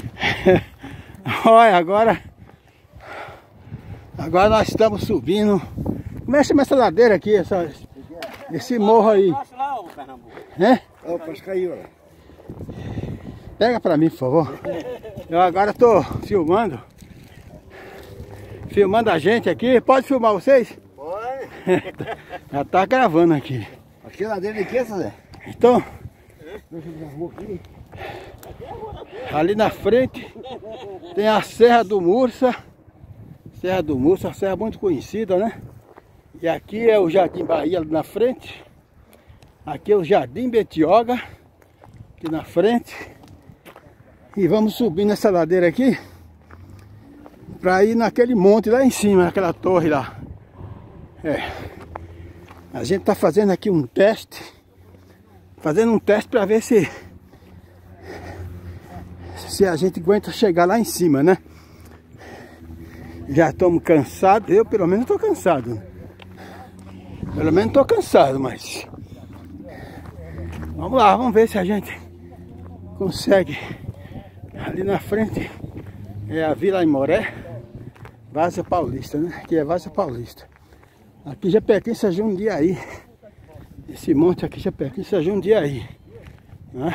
Olha, agora... Agora nós estamos subindo. Como é que chama essa ladeira aqui, essa, esse morro aí? É? Caiu, Pega pra mim, por favor. Eu agora tô filmando. Filmando a gente aqui. Pode filmar vocês? Pode. Já tá gravando aqui. Aqui lá dentro aqui, Zé? Então, ali na frente tem a Serra do Mursa. Serra do Mursa, serra muito conhecida, né? E aqui é o Jardim Bahia ali na frente. Aqui é o Jardim Betioga, aqui na frente. E vamos subir nessa ladeira aqui para ir naquele monte lá em cima, naquela torre lá. É. A gente tá fazendo aqui um teste fazendo um teste para ver se se a gente aguenta chegar lá em cima, né? Já estamos cansados, eu pelo menos estou cansado. Pelo menos estou cansado, mas vamos lá, vamos ver se a gente consegue. Ali na frente é a Vila Imoré, Vaza Paulista, né? Aqui é Vaza Paulista. Aqui já pertence a Jundiaí. Esse monte aqui já pertence a Jundiaí. Né?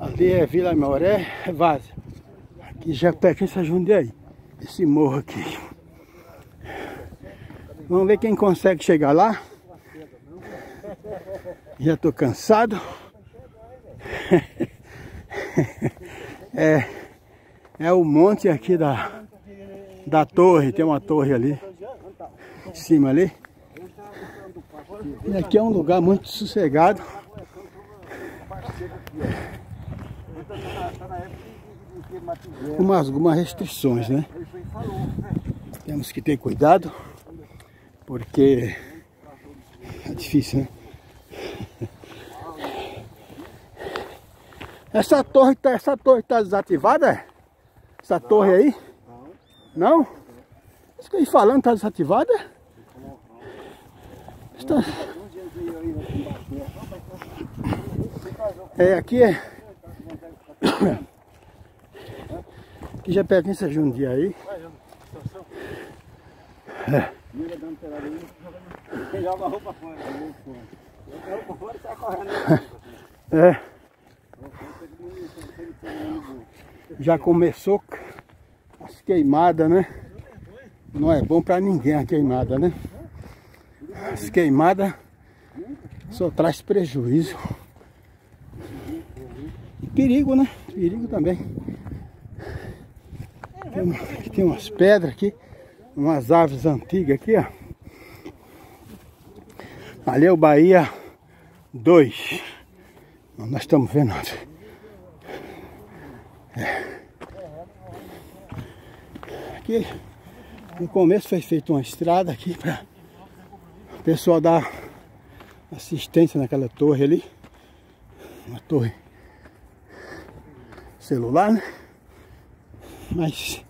Ali é Vila Moré, é Vaza. Aqui já pertence a Jundiaí. Esse morro aqui. Vamos ver quem consegue chegar lá. Já estou cansado. é, é o monte aqui da, da torre. Tem uma torre ali. Em cima ali. E aqui é um lugar muito sossegado. Com algumas restrições, né? Temos que ter cuidado, porque é difícil, né? Essa torre tá, essa torre tá desativada? Essa torre aí? Não? Isso que ia falando tá desativada? Está... É, aqui é... Aqui já pertence a Jundiaí. É. Joga a roupa fora. Joga a roupa fora e sai correndo. É. Já começou as queimadas, né? Não é bom pra ninguém a queimada, né? As queimadas só traz prejuízo. Perigo, né? Perigo também. Tem, tem umas pedras aqui, umas árvores antigas aqui, ó. Ali é o Bahia 2. Nós estamos vendo. É. Aqui no começo foi feita uma estrada aqui para o pessoal dar assistência naquela torre ali. Uma torre celular, né? Mas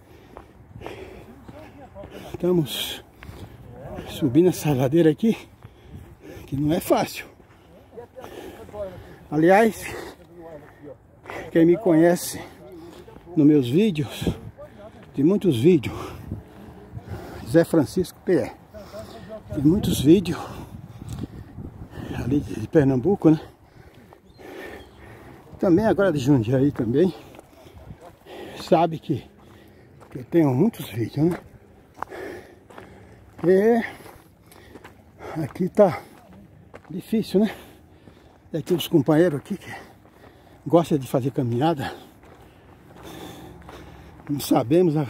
estamos subindo essa ladeira aqui, que não é fácil. Aliás, quem me conhece nos meus vídeos, tem muitos vídeos, Zé Francisco PE. Tem muitos vídeos ali de Pernambuco, né? Também agora de Jundiaí também. Sabe que, eu tenho muitos vídeos, né? E aqui tá difícil, né? E aqui os companheiros aqui que gostam de fazer caminhada. Não sabemos a,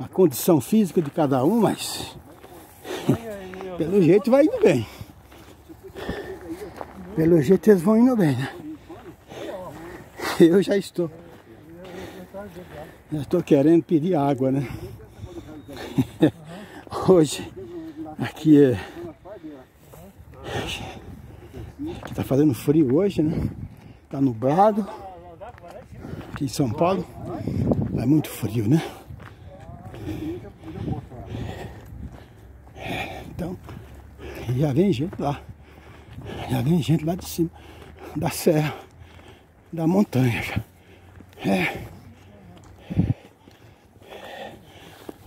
a condição física de cada um, mas pelo jeito vai indo bem. Pelo jeito eles vão indo bem, né? Eu já estou. Estou querendo pedir água, né? Hoje aqui é. Aqui tá fazendo frio hoje, né? Tá nublado. Aqui em São Paulo. É muito frio, né? Então, já vem gente lá. Já vem gente lá de cima, da serra, da montanha. É.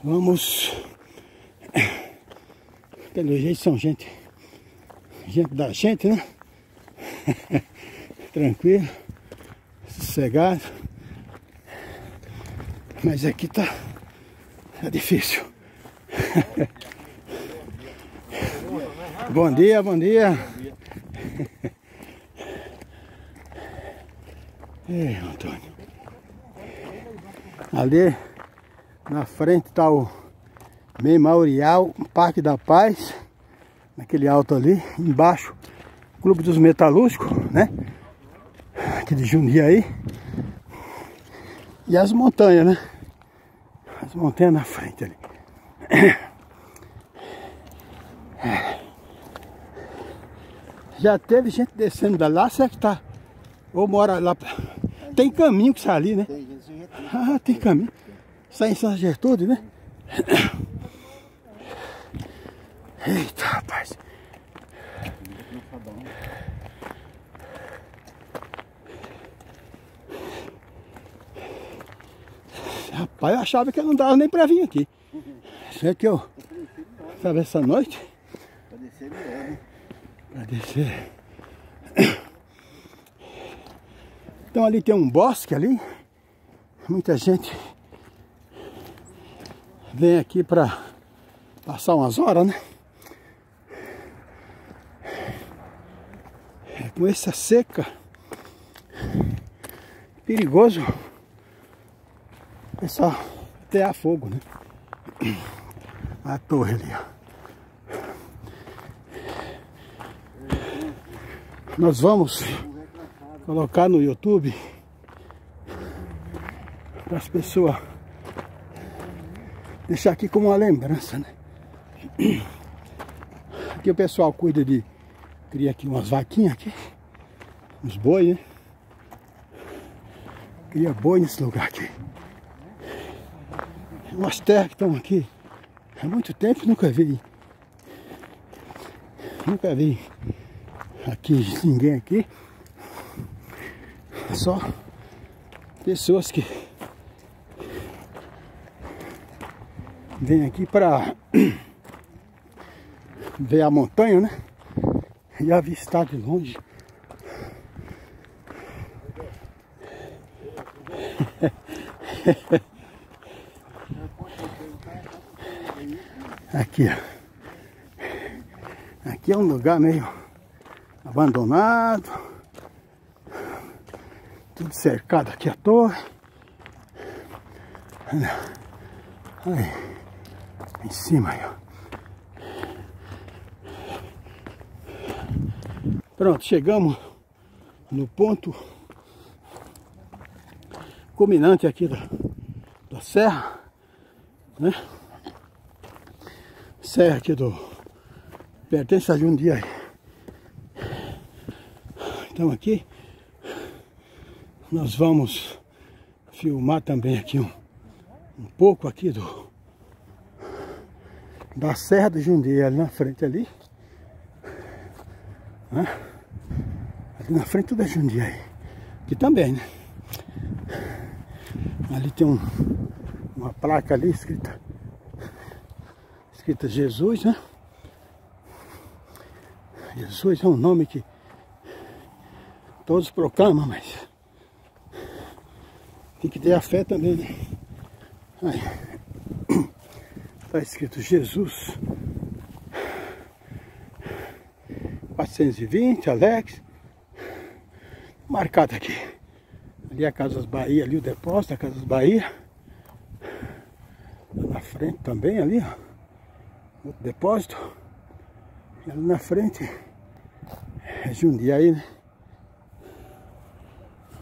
Vamos. Pelo jeito são gente. Gente da gente, né? Tranquilo. Sossegado. Mas aqui tá. Tá difícil. bom dia, bom dia. Ei, Antônio. Ali na frente está o Memorial Parque da Paz. Naquele alto ali. Embaixo, Clube dos Metalúrgicos, né? Aqui de Jundiaí. E as montanhas, né? As montanhas na frente ali. Já teve gente descendo da lá, será que tá? Ou mora lá. Tem caminho que sai ali, né? Ah, tem caminho. Sai em São Gertrude, né? Eita, rapaz. Rapaz, eu achava que eu não dava nem pra vir aqui. Será que eu... Sabe essa noite? Pra descer melhor, né? Pra descer. Então ali tem um bosque ali. Muita gente vem aqui pra passar umas horas, né? É, com essa seca, perigoso pessoal até a fogo, né? A torre ali, ó. Nós vamos colocar no YouTube para as pessoas deixar aqui como uma lembrança, né? Aqui o pessoal cuida de cria aqui umas vaquinhas aqui, uns boi, né? Cria boi nesse lugar aqui. Umas terras que estão aqui há muito tempo nunca vi. Nunca vi aqui ninguém aqui. Só pessoas que vêm aqui para ver a montanha, né? E avistar de longe. Aqui, ó. Aqui é um lugar meio abandonado. Tudo cercado aqui a torre. Aí, em cima aí, ó. Pronto, chegamos no ponto culminante aqui da, da serra, né? Serra aqui do pertence a Jundiaí. Então aqui nós vamos filmar também aqui um, um pouco aqui do da Serra do Jundiaí ali na frente ali. Né? Ali na frente tudo é Jundiaí. Aqui também, né? Ali tem um, uma placa ali escrita escrita Jesus, né? Jesus é um nome que todos proclamam, mas tem que ter a fé também, né? Aí. Está escrito Jesus 420, Alex. Marcado aqui. Ali é a Casas Bahia, ali o depósito, a Casas Bahia. Na frente também ali, ó. Outro depósito. E ali na frente é Jundiaí, né?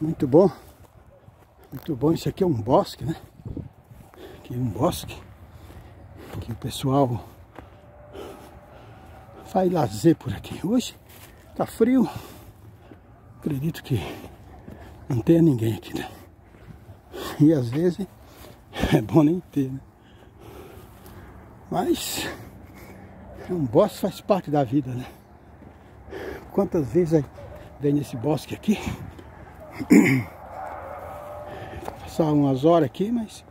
Muito bom. Muito bom. Isso aqui é um bosque, né? Aqui é um bosque. Aqui o pessoal faz lazer por aqui. Hoje tá frio. Acredito que não tenha ninguém aqui, né? E às vezes é bom nem ter, né? Mas é um bosque faz parte da vida, né? Quantas vezes vem nesse bosque aqui? passar umas horas aqui, mas...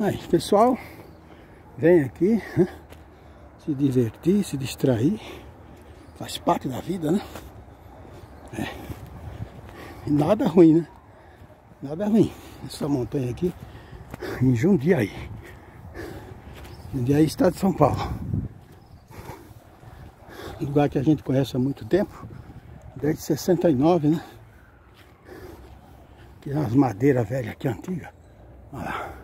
Aí, pessoal, vem aqui, né? se divertir, se distrair. Faz parte da vida, né? É. E nada ruim, né? Nada ruim. Essa montanha aqui, em Jundiaí. Jundiaí, estado de São Paulo. Lugar que a gente conhece há muito tempo. Desde 69, né? Tem umas madeiras velhas aqui, antigas. Olha lá.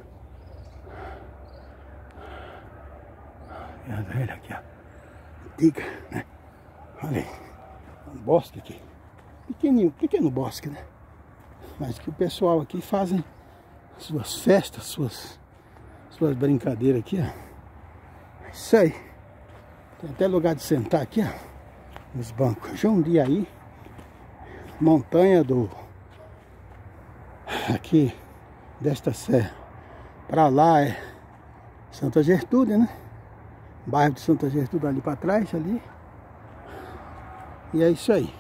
Tem as velhas aqui, ó. Antiga, né? Olha aí. Um bosque aqui. Pequenininho, pequeno bosque, né? Mas que o pessoal aqui fazem suas festas, suas, suas brincadeiras aqui, ó. Isso aí. Tem até lugar de sentar aqui, ó. Nos bancos. Jundiaí. Montanha do aqui desta serra para lá é Santa Gertrude, né? Bairro de Santa Gertrude ali para trás, ali. E é isso aí.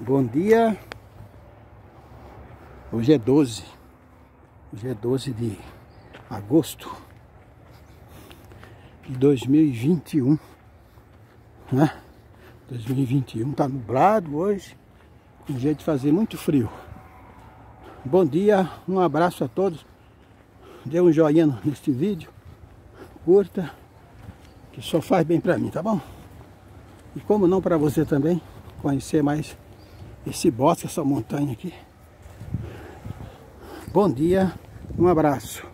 Bom dia. Hoje é 12. Hoje é 12 de agosto de 2021. Né? 2021 tá nublado hoje. Um jeito de fazer muito frio. Bom dia, um abraço a todos. Dê um joinha neste vídeo. Curta. Que só faz bem pra mim, tá bom? E como não para você também conhecer mais esse bosque, essa montanha aqui. Bom dia, um abraço.